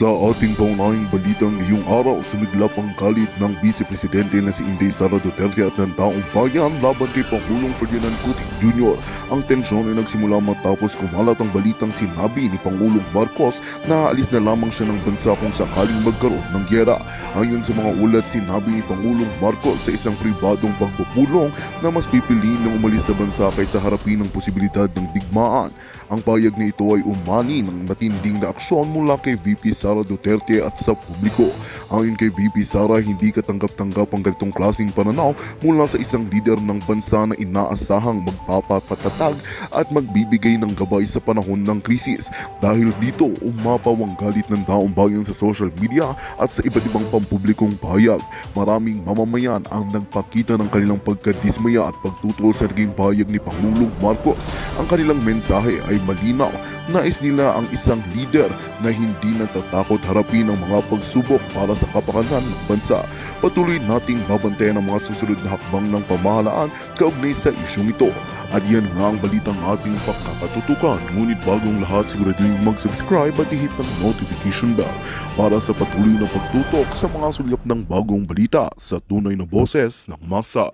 Sa ating paunahing balitang ngayong araw, sumiglap ang galit ng Vice Presidente na si Inday Sara Duterte at ng taong bayan laban kay Pangulong Ferdinand Cuti Jr. Ang tensyon ay nagsimula matapos kumalat ang balitang sinabi ni Pangulong Marcos na aalis na lamang siya ng bansa kung sakaling magkaroon ng gyera. Ayon sa mga ulat, sinabi ni Pangulong Marcos sa isang pribadong pagpupulong na mas pipiliin na umalis sa bansa kaysa harapin ang posibilidad ng digmaan. Ang payag na ito ay umani ng matinding na aksyon mula kay VP Sara Duterte at sa publiko. Ayon kay VP Sara, hindi katanggap-tanggap ang ganitong klaseng pananaw mula sa isang leader ng bansa na inaasahang magpapapatatag at magbibigay ng gabay sa panahon ng krisis. Dahil dito, umapaw ang galit ng taong bayan sa social media at sa iba't ibang pampublikong payag. Maraming mamamayan ang nagpakita ng kanilang pagkadismaya at pagtutol sa naging payag ni Pangulong Marcos. Ang kanilang mensahe ay malinaw. Nais nila ang isang leader na hindi natatakot harapin ang mga pagsubok para sa kapakanan ng bansa. Patuloy nating babantayan ang mga susunod na hakbang ng pamahalaan kaugnay sa isyong ito. At yan nga ang balitang ating pagkakatutukan. Ngunit bagong lahat, siguraduhin mag-subscribe at ihit ng notification bell para sa patuloy na pagtutok sa mga sulyap ng bagong balita sa tunay na boses ng masa.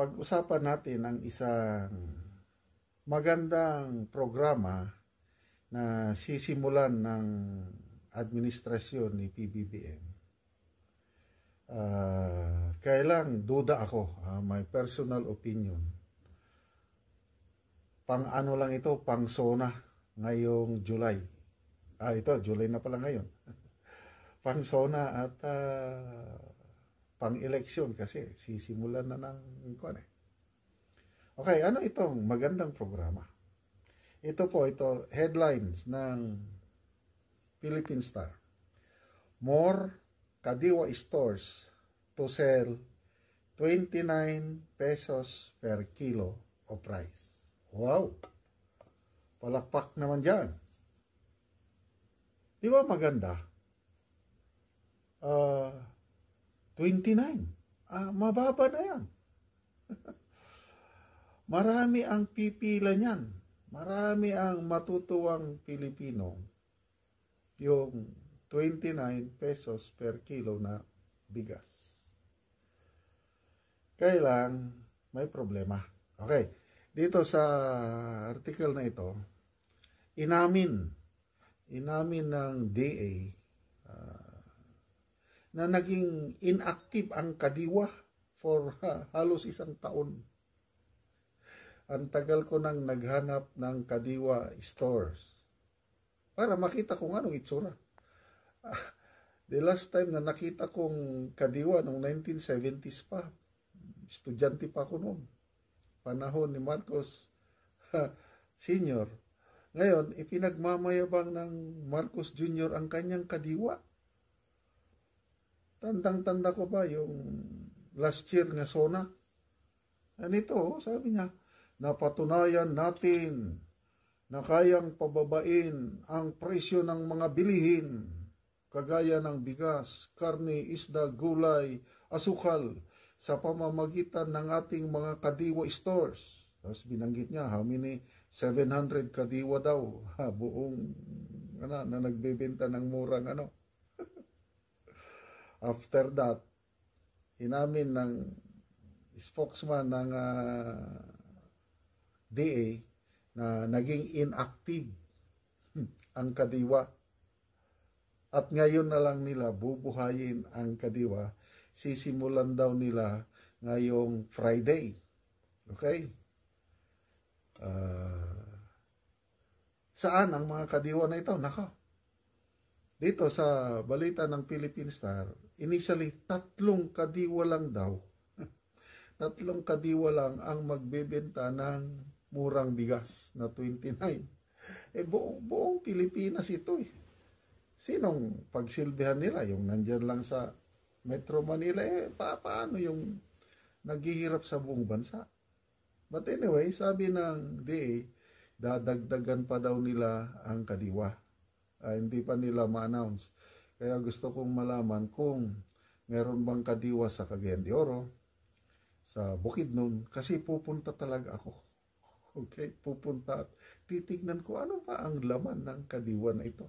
Pag-usapan natin ang isang magandang programa na sisimulan ng administrasyon ni PBBM. Uh, kailang duda ako, uh, my personal opinion. Pang ano lang ito, pang SONA ngayong July. Ah, ito, July na pala ngayon. pang SONA at uh, pang-eleksyon kasi sisimulan na ng kwan eh. Okay, ano itong magandang programa? Ito po, ito, headlines ng Philippine Star. More Kadiwa stores to sell 29 pesos per kilo of rice. Wow! Palakpak naman dyan. Di ba maganda? Uh, 29. Ah, mababa na yan. Marami ang pipila niyan. Marami ang matutuwang Pilipino yung 29 pesos per kilo na bigas. Kailang may problema. Okay. Dito sa article na ito, inamin, inamin ng DA, na naging inactive ang kadiwa for ha, halos isang taon. Ang tagal ko nang naghanap ng kadiwa stores para makita kung anong itsura. The last time na nakita kong kadiwa noong 1970s pa, estudyante pa ako noon. Panahon ni Marcos ha, Senior. Ngayon, ipinagmamayabang ng Marcos Jr. ang kanyang kadiwa Tandang-tanda ko ba yung last year nga SONA? Anito, sabi niya, napatunayan natin na kayang pababain ang presyo ng mga bilihin kagaya ng bigas, karne, isda, gulay, asukal sa pamamagitan ng ating mga kadiwa stores. Tapos binanggit niya how many 700 kadiwa daw ha, buong ano, na nagbebenta ng murang ano After that, inamin ng spokesman ng uh, ah, DA na naging inactive ang kadiwa. At ngayon na lang nila bubuhayin ang kadiwa. Sisimulan daw nila ngayong Friday. Okay? Uh, saan ang mga kadiwa na ito? Nako, dito sa balita ng Philippine Star, initially tatlong kadiwa lang daw. tatlong kadiwa lang ang magbebenta ng murang bigas na 29. Eh buong, buong Pilipinas ito eh. Sinong pagsilbihan nila? Yung nandyan lang sa Metro Manila, eh pa, paano yung naghihirap sa buong bansa? But anyway, sabi ng DA, dadagdagan pa daw nila ang kadiwa uh, hindi pa nila ma-announce. Kaya gusto kong malaman kung meron bang kadiwa sa Cagayan de Oro, sa Bukidnon, kasi pupunta talaga ako. Okay, pupunta at titignan ko ano ba ang laman ng kadiwa na ito.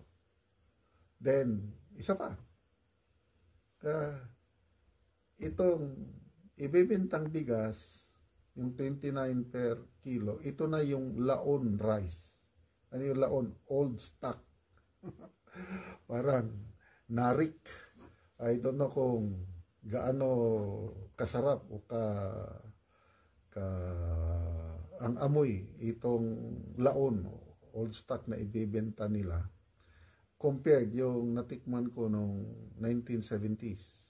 Then, isa pa. Uh, itong ibibintang bigas, yung 29 per kilo, ito na yung laon rice. Ano yung laon? Old stock. Parang narik. I don't know kung gaano kasarap o ka, ka ang amoy itong laon old stock na ibebenta nila compared yung natikman ko nung 1970s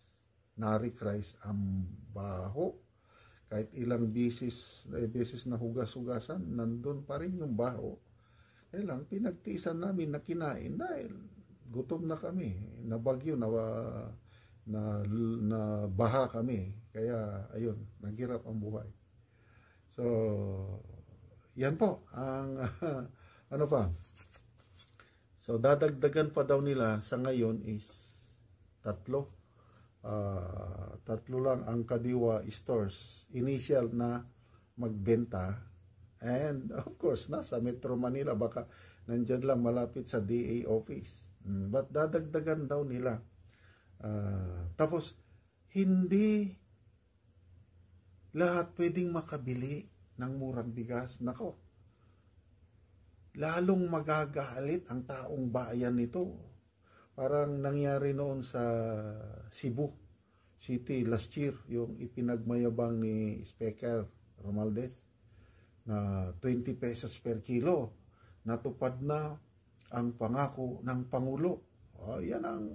narik rice ang baho. Kahit ilang bisis eh, beses na hugas-hugasan nandun pa rin yung baho kaya lang pinagtiisan namin na kinain dahil gutom na kami nabagyo na na, na baha kami kaya ayun naghirap ang buhay So, yan po ang ano pa. So, dadagdagan pa daw nila sa ngayon is tatlo. Uh, tatlo lang ang Kadiwa stores initial na magbenta. And of course, nasa Metro Manila baka nandyan lang malapit sa DA office. Mm, but dadagdagan daw nila. Uh, tapos, hindi lahat pwedeng makabili ng murang bigas. Nako, lalong magagalit ang taong bayan nito. Parang nangyari noon sa Cebu City last year, yung ipinagmayabang ni Speaker Romaldes na 20 pesos per kilo. Natupad na ang pangako ng Pangulo. Oh, yan ang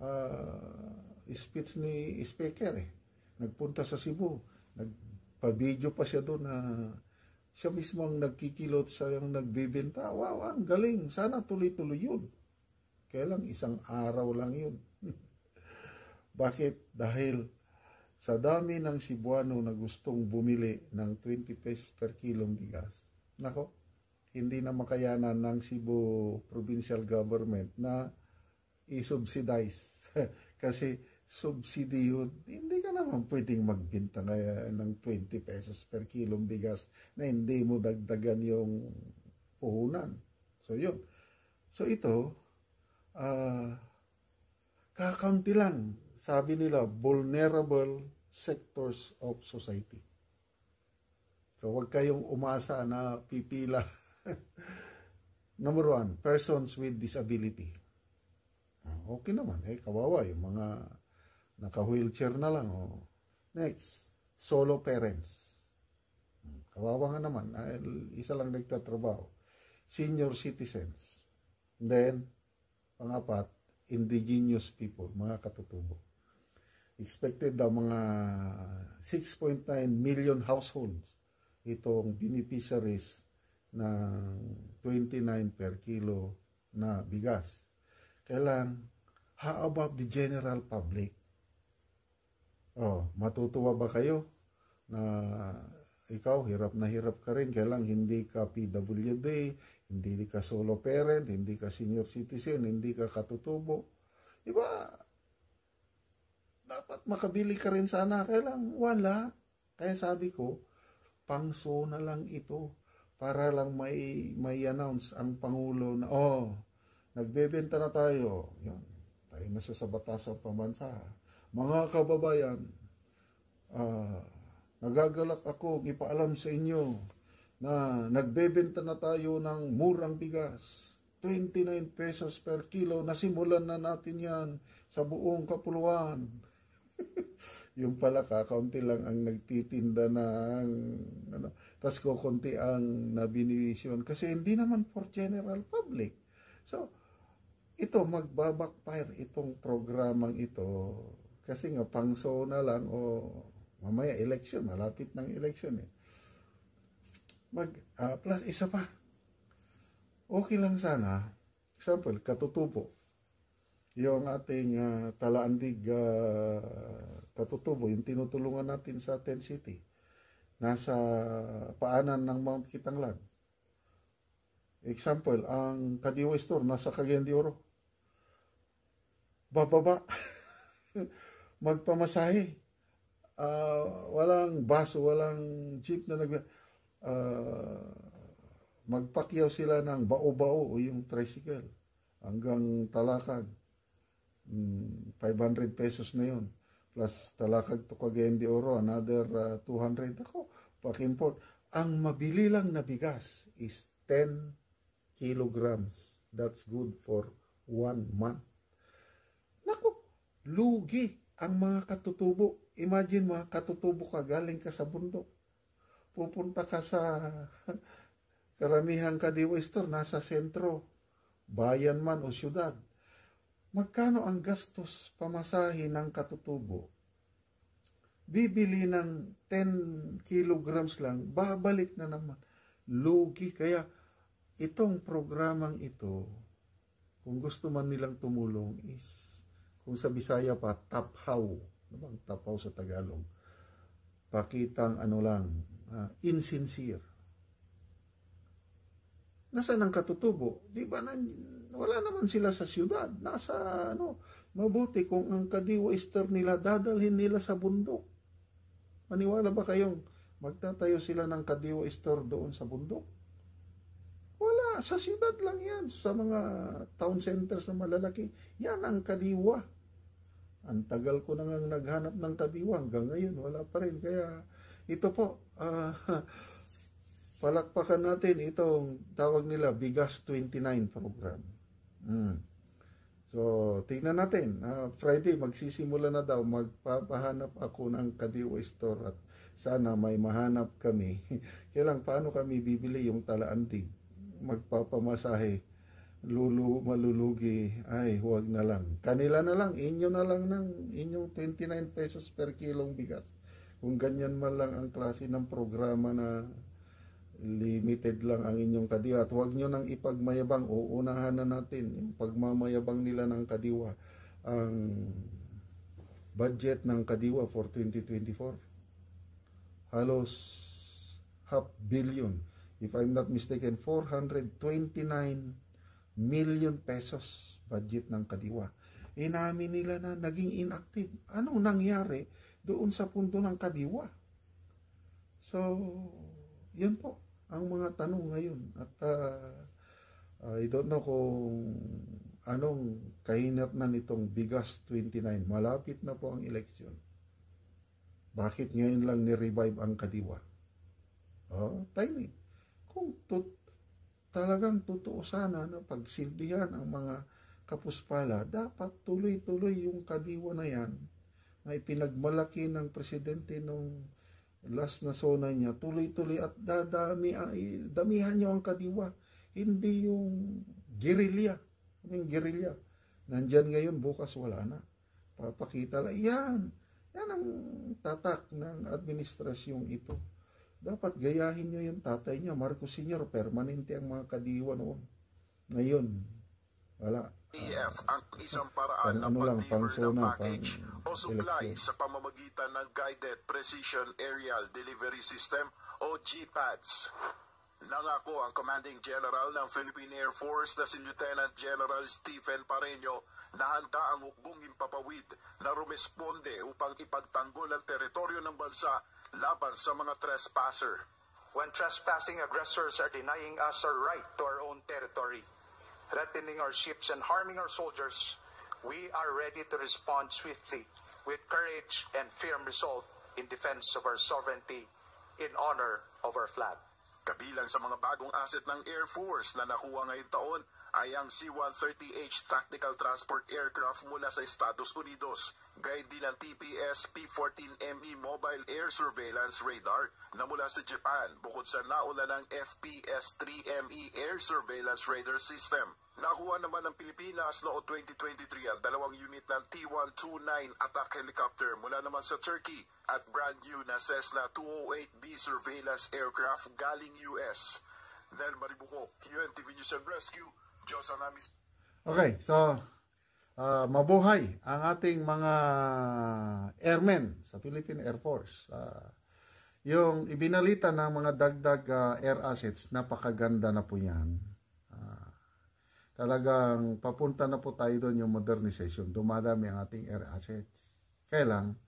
uh, speech ni Speaker eh. Nagpunta sa Cebu Nagpa-video pa siya doon na siya mismo ang nagkikilot sa yung nagbibenta. Wow, ang galing. Sana tuloy-tuloy yun. Kaya lang isang araw lang yun. Bakit? Dahil sa dami ng Cebuano na gustong bumili ng 20 pesos per kilong bigas, nako, hindi na makayanan ng Cebu Provincial Government na i-subsidize. Kasi subsidy yun, hindi ka naman pwedeng magbinta kaya ng 20 pesos per kilong bigas na hindi mo dagdagan yung puhunan. So, yun. So, ito, uh, kakaunti lang, sabi nila, vulnerable sectors of society. So, huwag kayong umasa na pipila. Number one, persons with disability. Ah, okay naman, eh, kawawa yung mga Naka-wheelchair na lang. Oh. Next, solo parents. Kawawa nga naman. Isa lang nagtatrabaho. Senior citizens. then, pangapat, indigenous people, mga katutubo. Expected daw mga 6.9 million households itong beneficiaries ng 29 per kilo na bigas. Kailan, how about the general public? Oh, matutuwa ba kayo na ikaw hirap na hirap ka rin kaya lang hindi ka PWD, hindi ka solo parent, hindi ka senior citizen, hindi ka katutubo. Di ba? Dapat makabili ka rin sana, kaya lang wala. Kaya sabi ko, pangso na lang ito para lang may may announce ang pangulo na oh, nagbebenta na tayo. Yan. Tayo na sa batas ng pambansa mga kababayan, uh, nagagalak ako ipaalam sa inyo na nagbebenta na tayo ng murang bigas. 29 pesos per kilo. Nasimulan na natin yan sa buong kapuluan. yung pala kakaunti lang ang nagtitinda ng ano, tapos kukunti ang nabiniwisyon kasi hindi naman for general public. So, ito magbabackfire itong programang ito kasi nga pangso na lang o mamaya election, malapit ng election eh. Mag, uh, plus isa pa. Okay lang sana, example, katutubo. Yung ating uh, talaandig uh, katutubo, yung tinutulungan natin sa 10 City. Nasa paanan ng Mount Kitanglan. Example, ang Kadiwa Store nasa Cagayan de Oro. Bababa. magpamasahe. Ah, walang bus, walang jeep na nag ah, magpakyaw sila ng bao-bao yung tricycle hanggang talakag. Mm, 500 pesos na yun. Plus talakag to Cagayan de Oro, another ah, 200. Ako, pak-import. Ang mabili lang na bigas is 10 kilograms. That's good for one month. Naku, lugi ang mga katutubo. Imagine mga katutubo ka, galing ka sa bundok. Pupunta ka sa karamihan ka diwa store, nasa sentro, bayan man o syudad. Magkano ang gastos pamasahe ng katutubo? Bibili ng 10 kilograms lang, babalik na naman. Lugi. Kaya itong programang ito, kung gusto man nilang tumulong is, kung sa Bisaya pa, taphaw. Ano bang taphaw sa Tagalog? Pakitang ano lang, ah, insincere. Nasaan ang katutubo? Di ba na, wala naman sila sa siyudad. Nasa ano, mabuti kung ang kadiwa Easter nila dadalhin nila sa bundok. Maniwala ba kayong magtatayo sila ng kadiwa store doon sa bundok? Wala, sa siyudad lang yan, sa mga town centers na malalaki. Yan ang kadiwa. Ang tagal ko na nga naghanap ng kadiwa hanggang ngayon, wala pa rin. Kaya ito po, ah, palakpakan natin itong tawag nila Bigas 29 program. Mm. So, tingnan natin. Ah, Friday, magsisimula na daw. Magpapahanap ako ng Kadiwa Store at sana may mahanap kami. Kailang paano kami bibili yung talaantig? Magpapamasahe. Lulu, malulugi. Ay, huwag na lang. Kanila na lang. Inyo na lang ng inyong 29 pesos per kilong bigas. Kung ganyan man lang ang klase ng programa na limited lang ang inyong kadiwa. At huwag nyo nang ipagmayabang. Uunahan na natin yung pagmamayabang nila ng kadiwa. Ang budget ng kadiwa for 2024 halos half billion. If I'm not mistaken 429 million pesos budget ng kadiwa. Inamin nila na naging inactive. Anong nangyari doon sa punto ng kadiwa? So yun po ang mga tanong ngayon. At uh, I don't know kung anong kahinatnan nitong Bigas 29. Malapit na po ang eleksyon. Bakit ngayon lang ni-revive ang kadiwa? Oh, timing. Kung tut talagang totoo sana na pagsilbihan ang mga kapuspala, dapat tuloy-tuloy yung kadiwa na yan na ipinagmalaki ng presidente nung last na zona niya, tuloy-tuloy at dadami, damihan niyo ang kadiwa. Hindi yung guerrilla. Yung guerrilla. Nandyan ngayon, bukas wala na. Papakita lang. Yan. Yan ang tatak ng administrasyong ito. Dapat gayahin niyo yung tatay niya, Marcos Sr. Permanente ang mga kadiwa noon. Ngayon, wala. EF ang isang paraan ng ano pag-deliver ng package o supply sa pamamagitan ng Guided Precision Aerial Delivery System o GPADS. Nangako ang Commanding General ng Philippine Air Force na si Lieutenant General Stephen Pareño na handa ang hukbong impapawid na rumesponde upang ipagtanggol ang teritoryo ng bansa laban sa mga trespasser. when trespassing aggressors are denying us our right to our own territory, threatening our ships and harming our soldiers, we are ready to respond swiftly with courage and firm resolve in defense of our sovereignty in honor of our flag. Kabilang sa mga bagong asset ng Air Force na nakuha ngayong taon ay ang C-130H Tactical Transport Aircraft mula sa Estados Unidos. Gayun din ang TPS P-14ME E Mobile Air Surveillance Radar na mula sa Japan bukod sa naula ng FPS-3ME E Air Surveillance Radar System. Nakuha naman ng Pilipinas noong 2023 ang dalawang unit ng T-129 attack helicopter mula naman sa Turkey at brand new na Cessna 208B surveillance aircraft galing US. Nel Maribuko, UNTV News and Rescue, Diyos ang namin Okay, so ah, mabuhay ang ating mga airmen sa Philippine Air Force. Ah, yung ibinalita ng mga dagdag ah, air assets, napakaganda na po yan. Talagang papunta na po tayo doon yung modernization. Dumadami ang ating air assets. Kaya lang,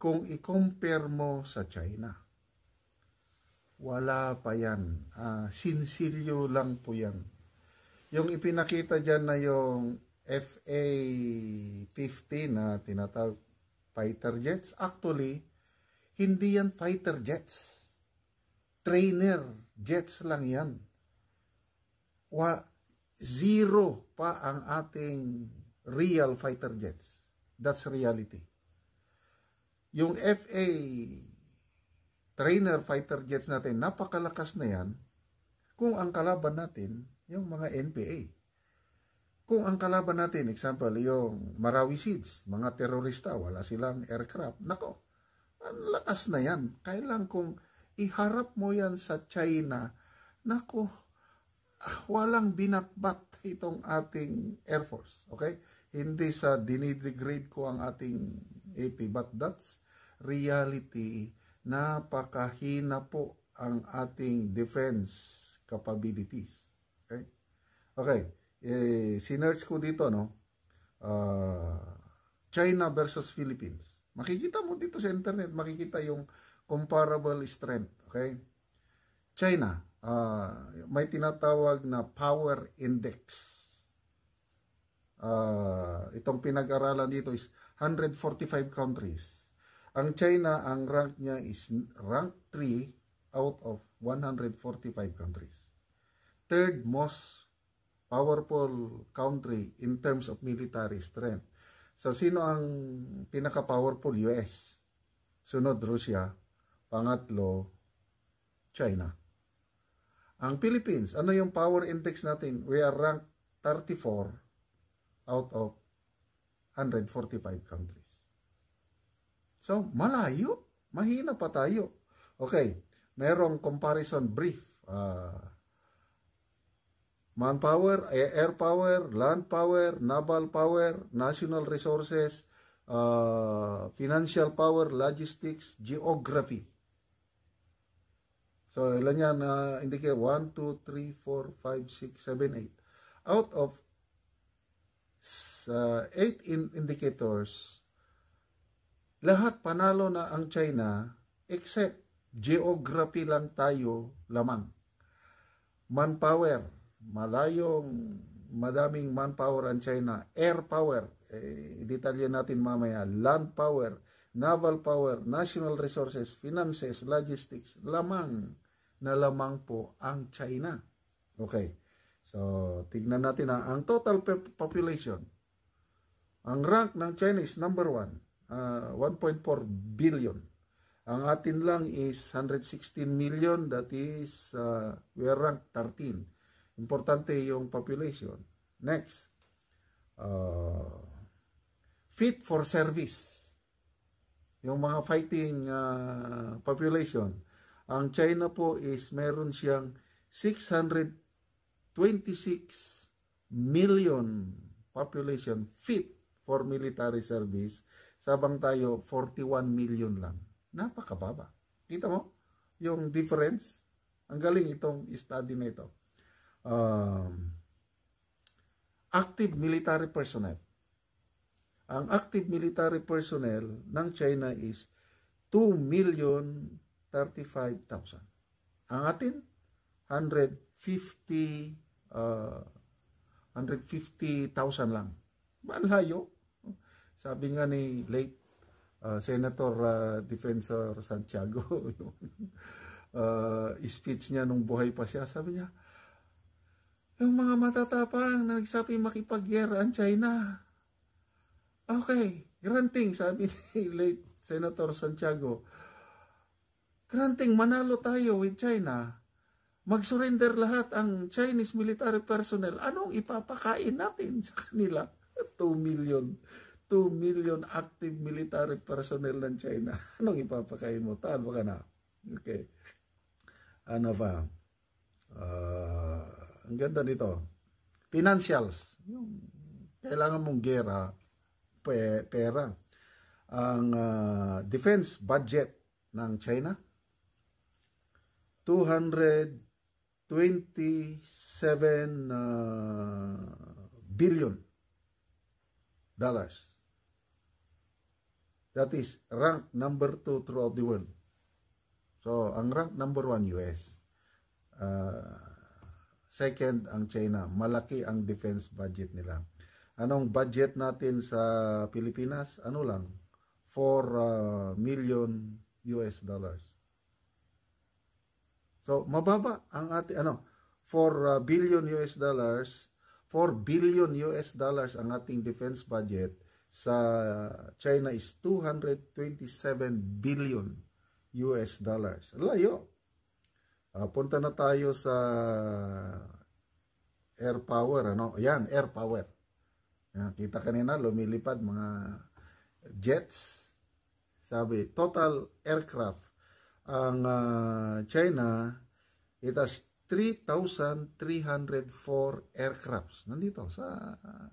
kung i-compare mo sa China, wala pa yan. Ah, sinsilyo lang po yan. Yung ipinakita dyan na yung FA-50 na tinatawag fighter jets, actually, hindi yan fighter jets. Trainer jets lang yan. Wa, zero pa ang ating real fighter jets. That's reality. Yung FA trainer fighter jets natin, napakalakas na yan kung ang kalaban natin, yung mga NPA. Kung ang kalaban natin, example, yung Marawi Seeds, mga terorista, wala silang aircraft, nako, ang lakas na yan. Kailan kung iharap mo yan sa China, nako, walang binatbat itong ating Air Force. Okay? Hindi sa dinidegrade ko ang ating AP, but that's reality. Napakahina po ang ating defense capabilities. Okay? Okay. Eh, sinerch ko dito, no? Ah, China versus Philippines. Makikita mo dito sa internet, makikita yung comparable strength. Okay? China, ah, may tinatawag na power index. Ah, itong pinag-aralan dito is 145 countries. Ang China, ang rank niya is rank 3 out of 145 countries. Third most powerful country in terms of military strength. So, sino ang pinaka-powerful? US. Sunod, Russia. Pangatlo, China. Ang Philippines, ano yung power index natin? We are ranked 34 out of 145 countries. So, malayo. Mahina pa tayo. Okay, merong comparison brief. Uh, manpower, air power, land power, naval power, national resources, uh, financial power, logistics, geography. So, ilan yan na uh, indicate? 1, 2, 3, 4, 5, 6, 7, 8. Out of uh, 8 in indicators, lahat panalo na ang China except geography lang tayo lamang. Manpower, malayong madaming manpower ang China. Air power, eh, detalye natin mamaya. Land power, naval power, national resources, finances, logistics, lamang na lamang po ang China. Okay. So, tignan natin na ang total population. Ang rank ng China is number 1, uh, 1.4 billion. Ang atin lang is 116 million, that is, uh, we are ranked 13. Importante yung population. Next, uh, fit for service. Yung mga fighting uh, population. Ang China po is meron siyang 626 million population fit for military service. Sabang tayo 41 million lang. Napakababa. Kita mo? Yung difference. Ang galing itong study na ito. Um, active military personnel. Ang active military personnel ng China is 2 million 35,000. Ang atin 150 uh, 150,000 lang. Malayo. Sabi nga ni late uh, Senator uh, Defensor Santiago uh, speech niya nung buhay pa siya, sabi niya, yung mga matatapang na nagsabi makipagyera ang China. Okay, granting, sabi ni late Senator Santiago, granting manalo tayo with China, mag-surrender lahat ang Chinese military personnel, anong ipapakain natin sa kanila? 2 million. 2 million active military personnel ng China. Anong ipapakain mo? Talo ka na. Okay. Ano pa? Uh, ang ganda nito. Financials. Yung kailangan mong gera, pera. Ang uh, defense budget ng China, 227 uh, billion dollars. That is rank number 2 throughout the world. So, ang rank number 1 US. Uh, second ang China. Malaki ang defense budget nila. Anong budget natin sa Pilipinas? Ano lang? 4 uh, million US dollars. So, mababa ang ating, ano, 4 uh, billion US dollars, 4 billion US dollars ang ating defense budget sa China is 227 billion US dollars. Layo. Uh, punta na tayo sa air power, ano? Yan, air power. Yan, kita kanina, lumilipad mga jets. Sabi, total aircraft. Ang uh, China, it has 3,304 aircrafts. Nandito sa uh,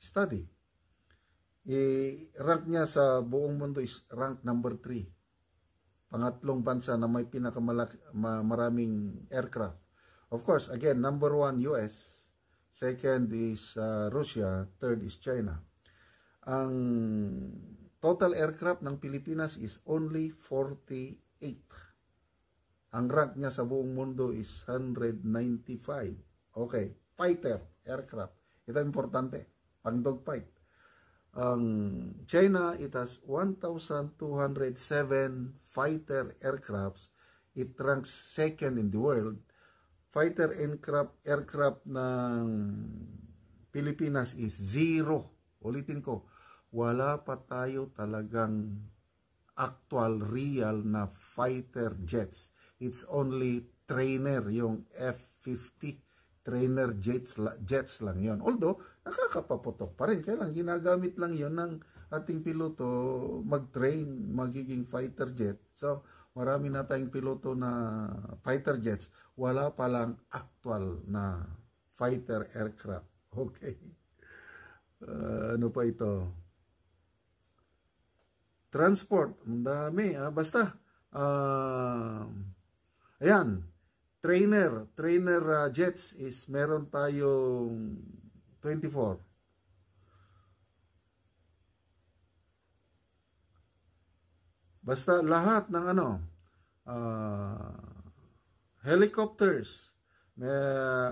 study. I-rank niya sa buong mundo is rank number 3. Pangatlong bansa na may pinakamalaki maraming aircraft. Of course, again, number 1 US, second is uh, Russia, third is China. Ang total aircraft ng Pilipinas is only 48. Ang rank niya sa buong mundo is 195. Okay, fighter aircraft. Ito importante, pang dogfight. Ang China, it has 1,207 fighter aircrafts. It ranks second in the world. Fighter aircraft, aircraft ng Pilipinas is zero. Ulitin ko, wala pa tayo talagang actual, real na fighter jets. It's only trainer, yung F-50 trainer jets, jets lang yon. Although, nakakapaputok pa rin. Kaya lang, ginagamit lang yon ng ating piloto mag-train, magiging fighter jet. So, marami na tayong piloto na fighter jets. Wala pa lang actual na fighter aircraft. Okay. Uh, ano pa ito? Transport. Ang dami. Ah. Basta. Uh, ayan. Trainer. Trainer uh, jets is meron tayong 24. Basta lahat ng ano, uh, helicopters. May,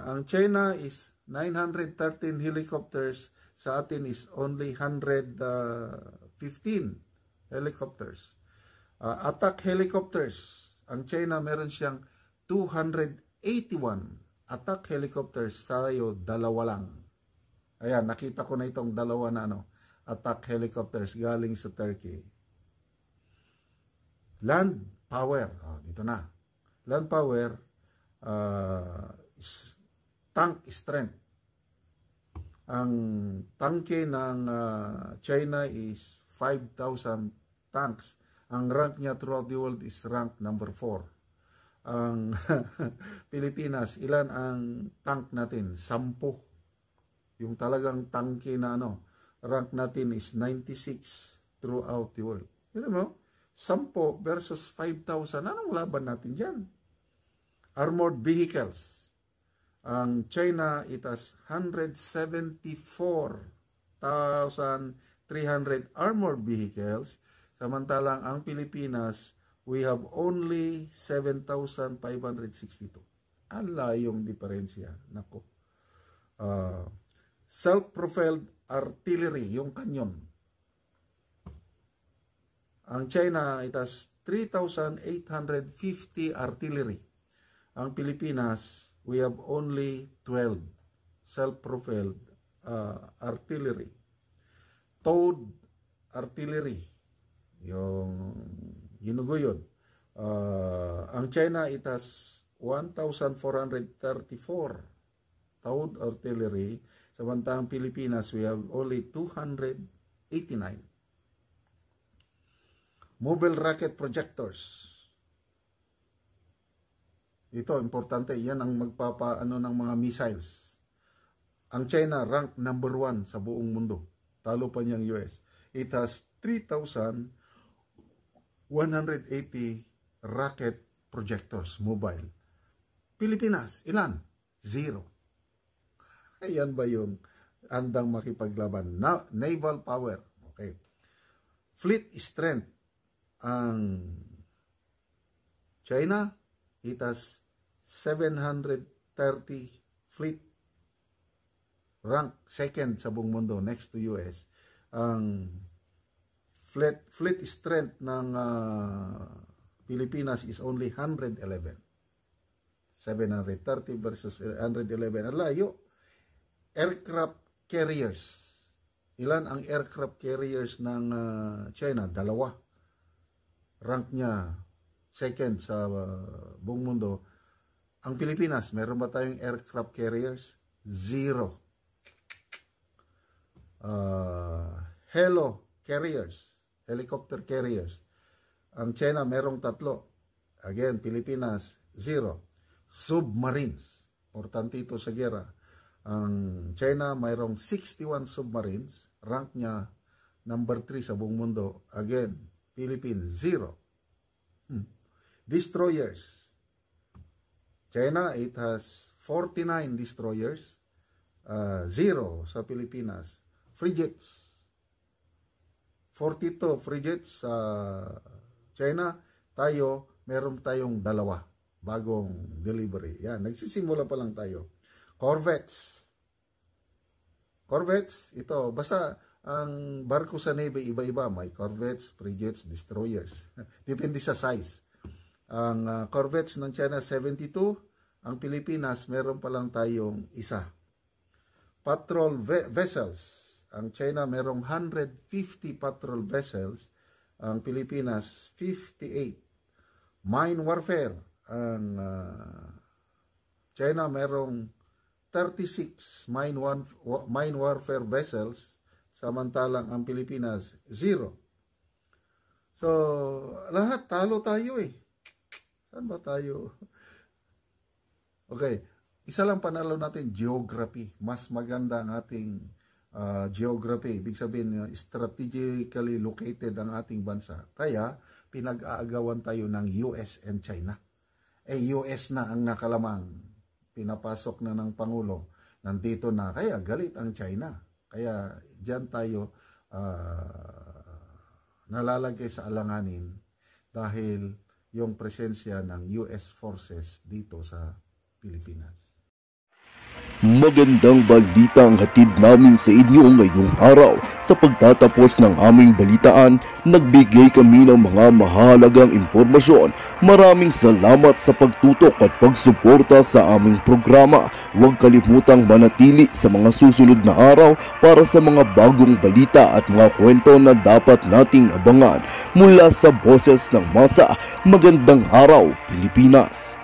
ang China is 913 helicopters. Sa atin is only 115 helicopters. Uh, attack helicopters. Ang China meron siyang 281 attack helicopters. Tayo, dalawa lang. Ayan, nakita ko na itong dalawa na ano, attack helicopters galing sa Turkey. Land power. Oh, dito na. Land power, uh, tank strength. Ang tangke ng uh, China is 5,000 tanks. Ang rank niya throughout the world is rank number 4. Ang Pilipinas, ilan ang tank natin? Sampu. Yung talagang tangke na ano, rank natin is 96 throughout the world. You know, 10 versus 5,000. Anong laban natin dyan? Armored vehicles. Ang China, it has 174,300 armored vehicles. Samantalang ang Pilipinas, we have only 7,562. Ang layong diferensya. Nako. Uh, self-propelled artillery, yung kanyon. Ang China, it has 3,850 artillery. Ang Pilipinas, we have only 12 self-propelled uh, artillery. Towed artillery, yung ginuguyod. Uh, ang China, it has 1,434 towed artillery. Samantalang Pilipinas, we have only 289. Mobile rocket projectors. Ito, importante. Yan ang magpapaano ng mga missiles. Ang China, rank number 1 sa buong mundo. Talo pa niyang US. It has 3,180 rocket projectors, mobile. Pilipinas, ilan? Zero. Ayan ba yung andang makipaglaban? Na, naval power. Okay. fleet strength ang China, it has 730 fleet rank second sa buong mundo next to US. Ang fleet, fleet strength ng uh, Pilipinas is only 111. 730 versus 111. Ang layo. Aircraft carriers. Ilan ang aircraft carriers ng uh, China? Dalawa. Rank niya second sa uh, buong mundo. Ang Pilipinas, meron ba tayong aircraft carriers? Zero. Uh, hello carriers, helicopter carriers. Ang China merong tatlo. Again, Pilipinas, zero. Submarines. Importante ito sa gera. Ang China mayroong 61 submarines. Rank niya number 3 sa buong mundo. Again, Philippines, zero. Hmm. Destroyers. China, it has 49 destroyers. Uh, zero sa Pilipinas. Frigates. 42 frigates sa China. Tayo, meron tayong dalawa. Bagong delivery. Yan, nagsisimula pa lang tayo. Corvettes. Corvettes, ito, basta ang barko sa Navy iba-iba. May corvettes, frigates, destroyers. Depende sa size. Ang uh, corvettes ng China 72, ang Pilipinas meron pa lang tayong isa. Patrol ve- vessels, ang China merong 150 patrol vessels, ang Pilipinas 58. Mine warfare, ang uh, China merong 36 mine, mine warfare vessels, samantalang ang Pilipinas zero. So, lahat talo tayo eh. Saan ba tayo? Okay, isa lang panalo natin, geography. Mas maganda ang ating uh, geography. Ibig sabihin, uh, strategically located ang ating bansa. Kaya, pinag-aagawan tayo ng US and China. Eh, US na ang nakalamang. Pinapasok na ng Pangulo. Nandito na. Kaya, galit ang China. Kaya, dyan tayo uh, nalalagay sa alanganin dahil yung presensya ng US forces dito sa Pilipinas. Magandang balita ang hatid namin sa inyo ngayong araw. Sa pagtatapos ng aming balitaan, nagbigay kami ng mga mahalagang impormasyon. Maraming salamat sa pagtutok at pagsuporta sa aming programa. Huwag kalimutang manatili sa mga susunod na araw para sa mga bagong balita at mga kwento na dapat nating abangan. Mula sa boses ng masa, magandang araw Pilipinas!